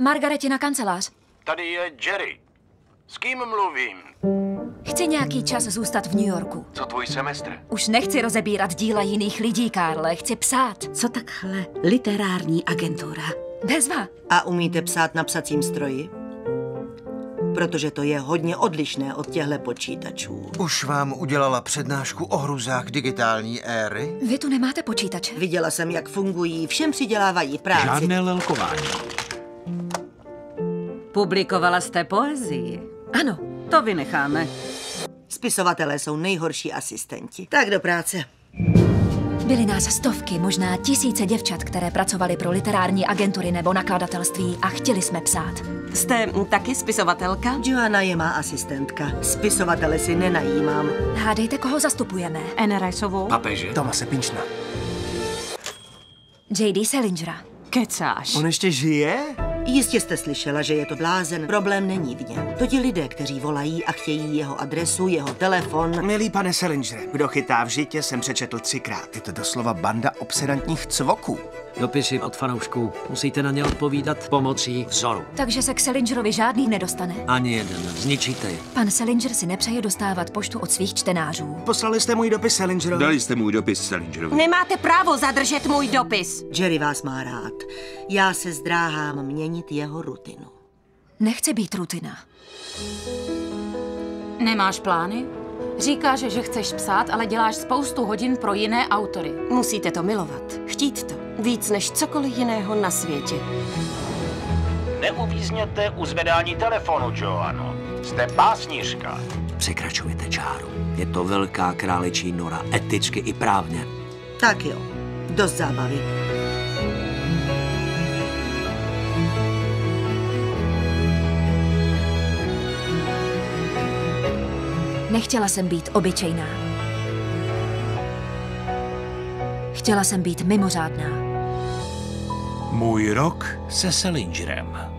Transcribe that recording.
Margaretina kancelář. Tady je Jerry. S kým mluvím? Chci nějaký čas zůstat v New Yorku. Co tvůj semestr? Už nechci rozebírat díla jiných lidí, Karle. Chci psát. Co takhle literární agentura? Bezva. A umíte psát na psacím stroji? Protože to je hodně odlišné od těchto počítačů. Už vám udělala přednášku o hruzách digitální éry? Vy tu nemáte počítače? Viděla jsem, jak fungují, všem přidělávají práci. Žádné lelkování. Publikovala jste poezii? Ano. To vynecháme. Spisovatelé jsou nejhorší asistenti. Tak do práce. Byly nás stovky, možná tisíce děvčat, které pracovaly pro literární agentury nebo nakladatelství a chtěli jsme psát. Jste taky spisovatelka? Joanna je má asistentka. Spisovatele si nenajímám. Hádejte, koho zastupujeme. Anne Riceovou? Papeže? Tomase Pinchna. J.D. Salingera. Kecáš. On ještě žije? Jistě jste slyšela, že je to blázen. Problém není v něm. To ti lidé, kteří volají a chtějí jeho adresu, jeho telefon. Milý pane Salinger, kdo chytá v žitě, jsem přečetl třikrát. Je to doslova banda obsedantních cvoků. Dopisy od fanoušků. Musíte na ně odpovídat pomocí vzoru. Takže se k Salingerovi žádný nedostane. Ani jeden. Zničíte je. Pan Salinger si nepřeje dostávat poštu od svých čtenářů. Poslali jste můj dopis Salingerovi? Dali jste můj dopis Salingerovi. Nemáte právo zadržet můj dopis. Jerry vás má rád. Já se zdráhám měnit jeho rutinu. Nechce být rutina. Nemáš plány? Říkáš, že chceš psát, ale děláš spoustu hodin pro jiné autory. Musíte to milovat. Chtít to. Víc než cokoliv jiného na světě. Neuvízněte u zvedání telefonu, Joano. Jste básnířka. Překračujete čáru. Je to velká králečí nora, eticky i právně. Tak jo, dost zábavy. Nechtěla jsem být obyčejná. Chtěla jsem být mimořádná. Můj rok se Selingerem.